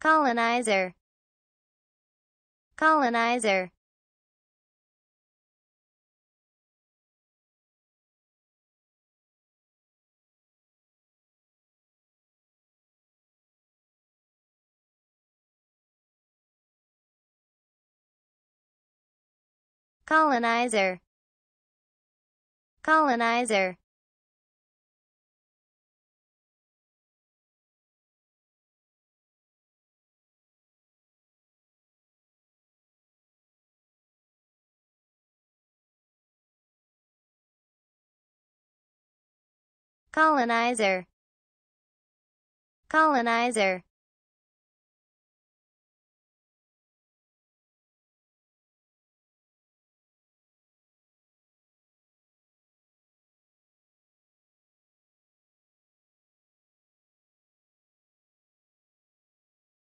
colonizer. Colonizer. Colonizer. Colonizer colonizer. Colonizer